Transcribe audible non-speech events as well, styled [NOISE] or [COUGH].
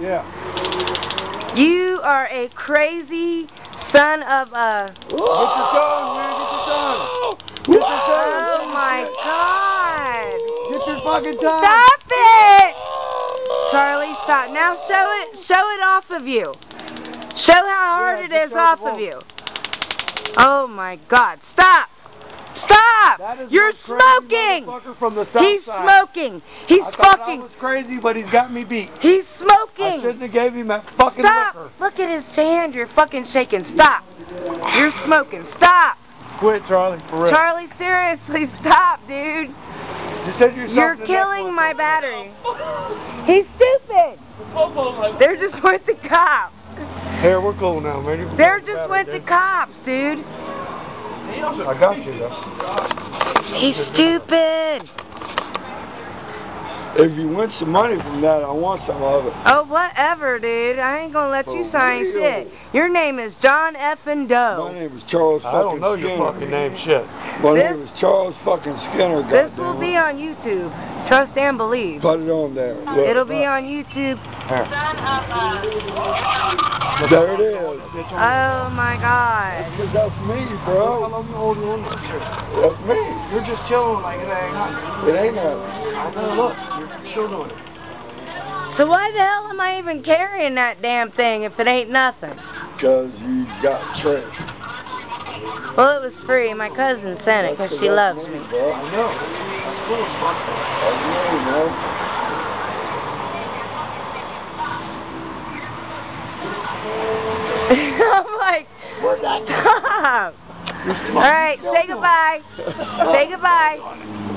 Yeah. You are a crazy son of a. Get your son, man. Get your son. Get your. Oh my God! Get your fucking son. Stop it, Charlie. Stop now. Show it. Show it off of you. Show how hard Yeah, it is off of you. Oh my God! Stop! Stop! That is You're smoking. From the south He's side. smoking. He's I fucking. I was crazy, but he's got me beat. He's I smoking. shouldn't have gave him that fucking Stop! liquor. Look at his hand. You're fucking shaking. Stop! You're smoking. Stop! Quit, Charlie, for real. Charlie, seriously, stop, dude. You said You're in the killing my battery. [LAUGHS] He's stupid. They're just went to cops. Here, we're cool now, man. They're just battery, went to dude. cops, dude. I got you, though. He's stupid. If you win some money from that, I want some of it. Oh, whatever, dude. I ain't gonna let you sign real. shit. Your name is John F. and Doe. My name is Charles I don't fucking know your fucking name, shit. My This- name is Charles fucking Skinner, This will be on YouTube. Trust and believe. Put it on there. Look. It'll be on YouTube. There it is. Oh my god. That's me, bro. long you holding on to this shit? That's me. You're just chilling like it ain't nothing. It ain't nothing. I know, look. You're still doing it. So why the hell am I even carrying that damn thing if it ain't nothing? Because you got tricked. Well, it was free. My cousin sent it because she loves me. Bro. I know. That's cool as fuck. That's me, man. [LAUGHS] I'm like, stop. All right, say goodbye. Say goodbye.